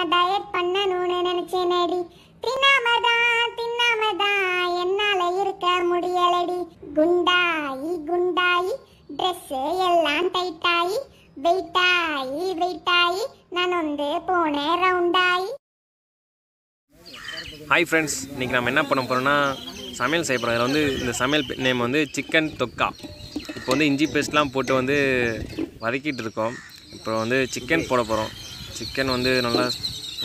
நான் டயட் பண்ணணும்னு நினைச்சேனடி. தின்னாமதான் தின்னாமதான் என்னால இருக்க முடியலடி. குண்டாயி குண்டாயி ட்ரெஸ் எல்லாம் டைட்டாயி வெயிட்டாயி வெயிட்டாயி நான் வந்து போனேன் ரவுண்டாயி ஹாய் ஃப்ரெண்ட்ஸ் இன்றைக்கி நம்ம என்ன பண்ண போகிறோம்னா சமையல் செய்ய போகிறோம் இதில் வந்து இந்த சமையல் நேம் வந்து சிக்கன் தொக்கா. இப்போ வந்து இஞ்சி பேஸ்ட்லாம் போட்டு வந்து வதக்கிட்டு இருக்கோம். இப்போ வந்து சிக்கன் போட போகிறோம் சிக்கன் வந்து நல்லா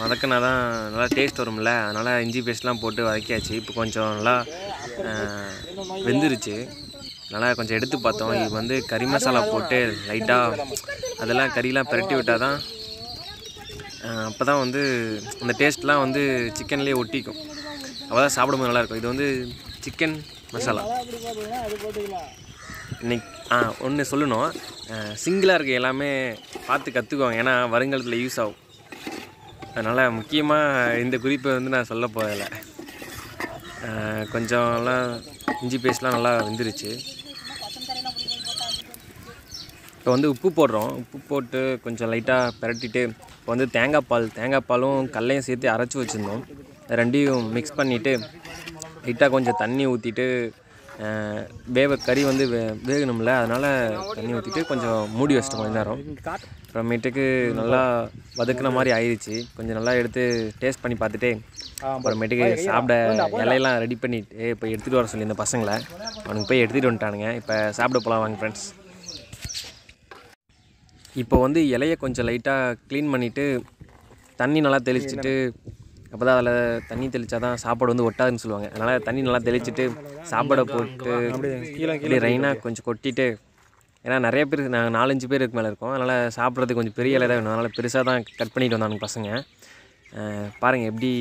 வதக்கினா தான் நல்லா டேஸ்ட் வரும்ல. அதனால் இஞ்சி பேஸ்ட்லாம் போட்டு வதக்கியாச்சு. இப்போ கொஞ்சம் நல்லா வெந்துருச்சு. நல்லா கொஞ்சம் எடுத்து பார்த்தோம். இது வந்து கறி மசாலா போட்டு லைட்டாக அதெல்லாம் கறிலாம் பிரட்டி விட்டால் தான் அப்போ தான் வந்து அந்த டேஸ்ட்லாம் வந்து சிக்கன்லேயே ஒட்டிக்கும். அப்போ தான் சாப்பிடும்போது நல்லாயிருக்கும் இது வந்து சிக்கன் மசாலா. இன்னைக்கு ஆ ஒன்று சொல்லணும். சிங்கிளாக இருக்க எல்லாமே பார்த்து கற்றுக்குவாங்க ஏன்னா வருங்காலத்தில் யூஸ் ஆகும். அதனால் முக்கியமாக இந்த குறிப்பை வந்து நான் சொல்ல போகலை கொஞ்சம் எல்லாம் இஞ்சி பேஸ்ட்லாம் நல்லா வெந்துருச்சு. இப்போ வந்து உப்பு போடுறோம். உப்பு போட்டு கொஞ்சம் லைட்டாக பிரட்டிட்டு இப்போ வந்து தேங்காய் பால் தேங்காய் பாலும் கல்லையும் சேர்த்து அரைச்சி வச்சுருந்தோம். ரெண்டையும் மிக்ஸ் பண்ணிவிட்டு லைட்டாக கொஞ்சம் தண்ணி ஊற்றிட்டு வேவ கறி வந்து வே வேகணும்ல அதனால் தண்ணி ஊற்றிட்டு கொஞ்சம் மூடி வச்சிட்டோம் கொஞ்ச நேரம். அப்புறமேட்டுக்கு நல்லா வதக்குன மாதிரி ஆயிடுச்சு கொஞ்சம் நல்லா எடுத்து டேஸ்ட் பண்ணி பார்த்துட்டு அப்புறமேட்டுக்கு சாப்பிட இலையெல்லாம் ரெடி பண்ணிட்டு இப்போ எடுத்துகிட்டு வர சொல்லி இந்த பசங்களை அவனுக்கு போய் எடுத்துகிட்டு வந்துட்டானுங்க. இப்போ சாப்பிட போகலாம் வாங்க ஃப்ரெண்ட்ஸ் இப்போ வந்து இலையை கொஞ்சம் லைட்டாக க்ளீன் பண்ணிவிட்டு தண்ணி நல்லா தெளிச்சுட்டு அப்போ தான் அதில் தண்ணி தெளித்தா தான் சாப்பாடு வந்து ஒட்டாதுன்னு சொல்லுவாங்க. அதனால் தண்ணி நல்லா தெளிச்சிட்டு சாப்பாடை போட்டு இப்படி ரைனாக கொஞ்சம் கொட்டிட்டு ஏன்னா நிறைய பேர் நாங்கள் நாலஞ்சு பேர் மேலே இருக்கோம். அதனால் சாப்பிட்றதுக்கு கொஞ்சம் பெரிய இலை தான் வேணும். அதனால் பெருசாக தான் கட் பண்ணிட்டு வந்தானுங்க பசங்க. பாருங்கள் எப்படி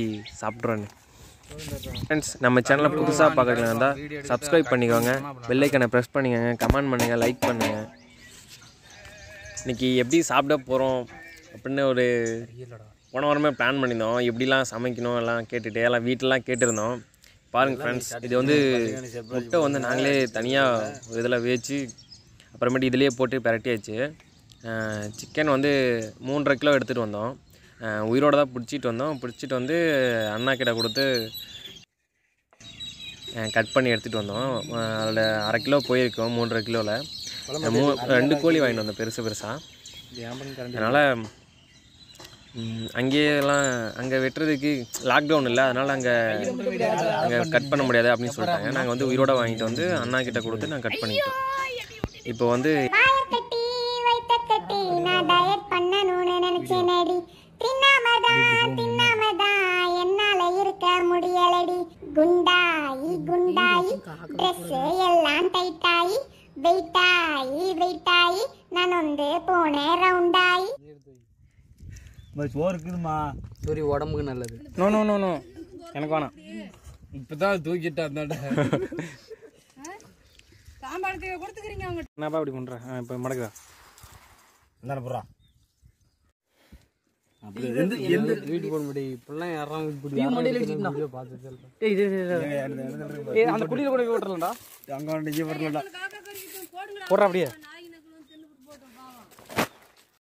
சாப்பிட்றோன்னு ஃப்ரெண்ட்ஸ் நம்ம சேனலை புதுசாக பார்க்குறீங்களா இருந்தால் சப்ஸ்கிரைப் பண்ணிக்கோங்க. பெல்லைக்கனை ப்ரெஸ் பண்ணிக்கோங்க. கமெண்ட் பண்ணுங்கள் லைக் பண்ணுங்கள் இன்னைக்கு எப்படி சாப்பிட போகிறோம் அப்படின்னு ஒரு போன வாரமே பிளான் பண்ணியிருந்தோம். எப்படிலாம் சமைக்கணும் எல்லாம் கேட்டுட்டு எல்லாம் வீட்டிலலாம் கேட்டிருந்தோம். பாருங்கள் ஃப்ரெண்ட்ஸ் இது வந்து முட்டை வந்து நாங்களே தனியாக இதில் வேச்சு அப்புறமேட்டு இதுலேயே போட்டு பிரட்டியாச்சு. சிக்கன் வந்து மூன்றரை கிலோ எடுத்துகிட்டு வந்தோம். உயிரோட தான் பிடிச்சிட்டு வந்தோம். பிடிச்சிட்டு வந்து அண்ணா கிட்ட கொடுத்து கட் பண்ணி எடுத்துகிட்டு வந்தோம். அதில் அரை கிலோ போயிருக்கோம் மூன்றரை கிலோவில் மூ ரெண்டு கோழி வாங்கிட்டு வந்தோம் பெருசு பெருசாக அதனால் அங்கேயெல்லாம் அங்கே வெட்டுறதுக்கு லாக்டவுன் இல்லை அதனால் அங்கே அங்கே கட் பண்ண முடியாது அப்படின்னு சொல்லிட்டாங்க. நாங்கள் வந்து உயிரோட வாங்கிட்டு வந்து அண்ணா கிட்ட கொடுத்து நாங்கள் கட் பண்ணிட்டோம். இப்போ வந்து வாயை கட்டி வைத்த கட்டி நான் டயட் பண்ணணும்னு நினைச்சேனடி. தின்னாமதான் தின்னாமதான் என்னால இருக்க முடியலடி. குண்டாயி குண்டாயி ட்ரெஸ் எல்லாம் டைட்டாயி வெயிட்டாயி வெயிட்டாயி நான் வந்து போனேன் ரவுண்டாயி சோறு இருக்குதுமா சூரி உடம்புக்கு நல்லது. நோ நோ நோ நோ எனக்கு வேணாம். இப்பதான் தூக்கிட்டு அந்தாண்ட என்னப்பா இப்படி பண்ற? இப்ப மடக்குதா? போடுறா. வரலடா போடுறா அப்படியே.